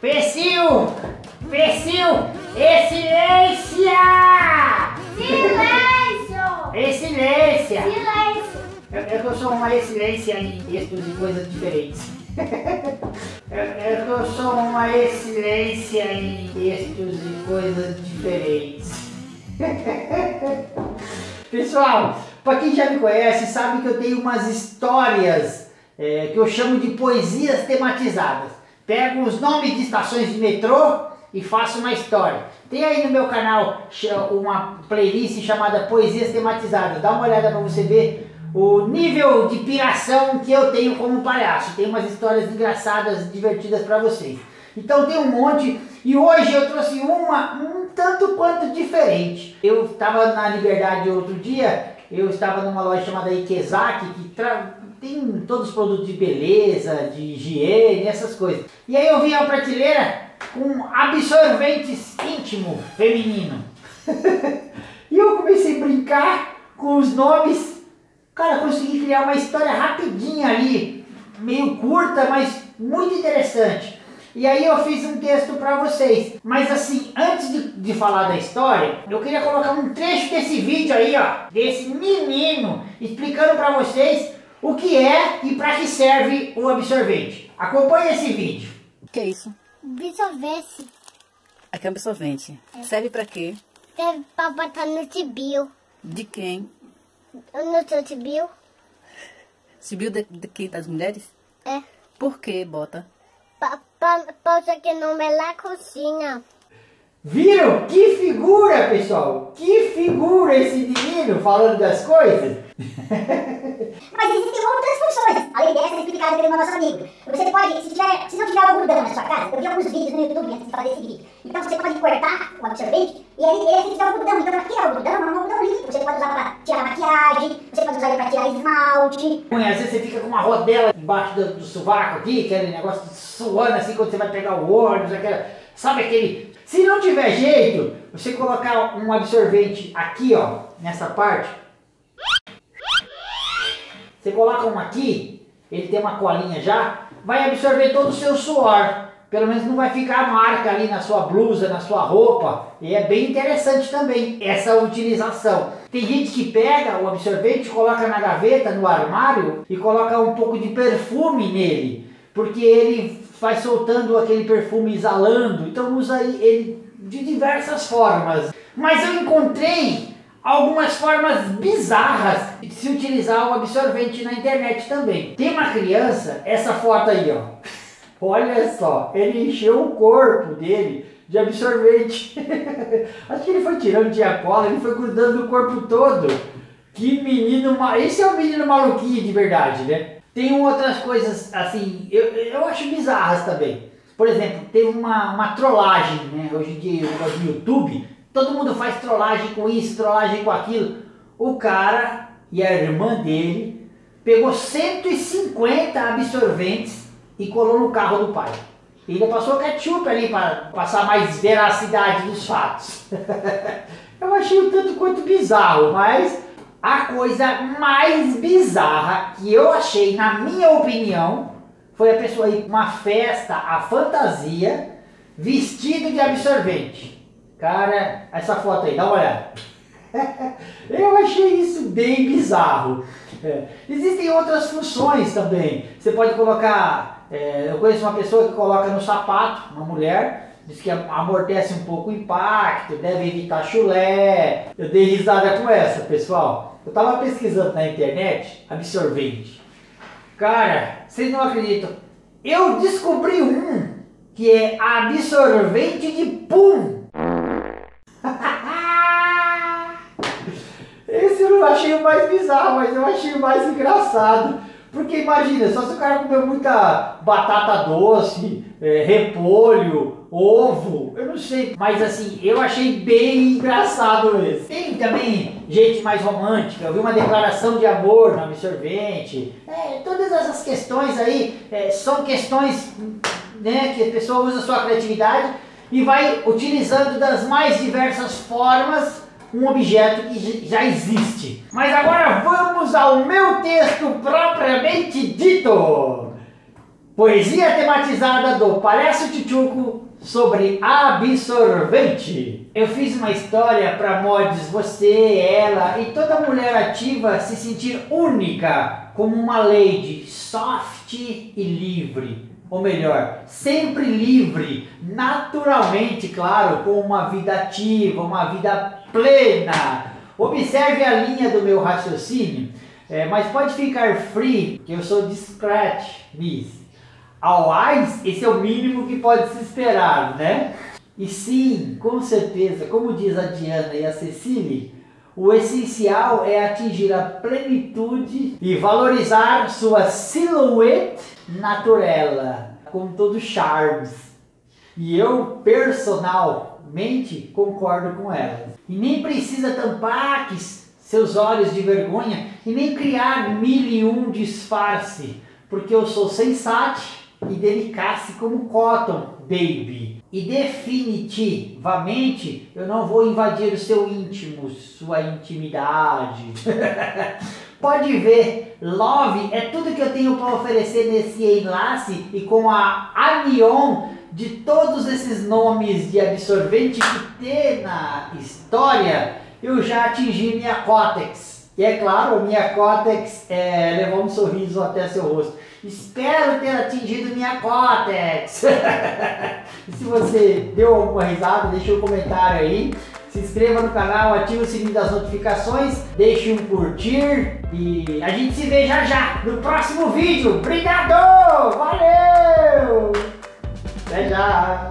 Pecil! Pecil! Excelência! Silêncio! Excelência! Silêncio! Que eu sou uma excelência em textos e coisas diferentes. Que eu sou uma excelência em textos e coisas diferentes. Pessoal, para quem já me conhece, sabe que eu tenho umas histórias é, que eu chamo de poesias tematizadas. Pego os nomes de estações de metrô e faço uma história. Tem aí no meu canal uma playlist chamada Poesias Tematizadas. Dá uma olhada para você ver o nível de piração que eu tenho como palhaço. Tem umas histórias engraçadas, divertidas para vocês. Então tem um monte e hoje eu trouxe uma um tanto quanto diferente. Eu estava na Liberdade outro dia, eu estava numa loja chamada Ikezaki que tem todos os produtos de beleza, de higiene, essas coisas. E aí eu vi a prateleira com absorventes íntimo feminino. e eu comecei a brincar com os nomes. Cara, consegui criar uma história rapidinha ali, meio curta, mas muito interessante. E aí eu fiz um texto para vocês. Mas assim, antes de, de falar da história, eu queria colocar um trecho desse vídeo aí, ó, desse menino explicando para vocês o que é e para que serve o absorvente. Acompanhe esse vídeo. O que é isso? Absorvesse. Aqui é um absorvente. Serve pra quê? Deve pra botar no tibio. De quem? No seu tibio? Subiu de, de quem? Das mulheres? É. Por que bota? Pa, pa, pausa que não é lá cozinha. Viram? Que figura, pessoal! Que figura esse menino falando das coisas! Mas existem outras funções, além dessas explicadas pelo nosso amigo. Você pode, se, tiver, se não tiver algodão na sua casa, eu vi alguns vídeos no YouTube antes de fazer esse vídeo. Então você pode cortar o absorvente e ele, ele fica algodão. Então aquele algodão é um algodão limpo. Você pode usar para tirar maquiagem, você pode usar ele para tirar esmalte. Às vezes você fica com uma rodela embaixo do, do sovaco aqui, aquele negócio suando assim quando você vai pegar o ônibus, aquela, sabe aquele... Se não tiver jeito, você colocar um absorvente aqui, ó, nessa parte, você coloca um aqui, ele tem uma colinha já, vai absorver todo o seu suor. Pelo menos não vai ficar a marca ali na sua blusa, na sua roupa. E é bem interessante também essa utilização. Tem gente que pega o absorvente, coloca na gaveta, no armário e coloca um pouco de perfume nele. Porque ele vai soltando aquele perfume exalando. Então usa ele de diversas formas. Mas eu encontrei algumas formas bizarras de se utilizar o absorvente na internet também. Tem uma criança, essa foto aí, ó. Olha só, ele encheu o corpo dele de absorvente. Acho que ele foi tirando de cola, ele foi grudando o corpo todo. Que menino ma... Esse é um menino maluquinho de verdade, né? Tem outras coisas assim, eu, eu acho bizarras também. Por exemplo, teve uma, uma trollagem, né? Hoje em dia no YouTube, todo mundo faz trollagem com isso, trollagem com aquilo. O cara e a irmã dele pegou 150 absorventes e colou no carro do pai. E ainda passou ketchup ali para passar mais veracidade dos fatos. Eu achei um tanto quanto bizarro, mas a coisa mais bizarra que eu achei, na minha opinião, foi a pessoa ir para uma festa, a fantasia, vestido de absorvente. Cara, essa foto aí, dá uma olhada. Eu achei isso bem bizarro. É, Existem outras funções também. Você pode colocar. é, eu conheço uma pessoa que coloca no sapato, uma mulher, diz que amortece um pouco o impacto, deve evitar chulé. Eu dei risada com essa, pessoal. Eu tava pesquisando na internet absorvente. Cara, vocês não acreditam. Eu descobri um que é absorvente de pum. Esse eu não achei o mais bizarro, mas eu achei o mais engraçado. Porque imagina, só se o cara comeu muita batata doce, é, repolho, ovo, eu não sei. Mas assim, eu achei bem engraçado esse. Tem também gente mais romântica, eu vi uma declaração de amor no absorvente. É, todas essas questões aí é, são questões né, que a pessoa usa sua criatividade e vai utilizando das mais diversas formas um objeto que já existe. Mas agora vamos ao meu texto propriamente dito. Poesia tematizada do Palhaço Tchutchuco sobre absorvente. Eu fiz uma história para mods você, ela e toda mulher ativa se sentir única como uma lady soft e livre. Ou melhor, sempre livre, naturalmente, claro, com uma vida ativa, uma vida plena. Observe a linha do meu raciocínio, é, mas pode ficar free, que eu sou discreet nisso. Always, esse é o mínimo que pode se esperar, né? E sim, com certeza, como diz a Diana e a Cecília, o essencial é atingir a plenitude e valorizar sua silhuete naturela, com todo charmes. E eu, personalmente, concordo com ela. E nem precisa tampar seus olhos de vergonha e nem criar mil e um disfarce, porque eu sou sensate e delicasse como Cotton, baby. E definitivamente eu não vou invadir o seu íntimo, sua intimidade. Pode ver, love é tudo que eu tenho para oferecer nesse enlace e com a anion de todos esses nomes de absorvente que tem na história, eu já atingi minha cótex. E é claro, minha cótex é, levou um sorriso até seu rosto. Espero ter atingido minha cótex. se você deu alguma risada, deixa um comentário aí. Se inscreva no canal, ative o sininho das notificações, deixe um curtir e a gente se vê já já no próximo vídeo. Obrigado! Valeu! Até já!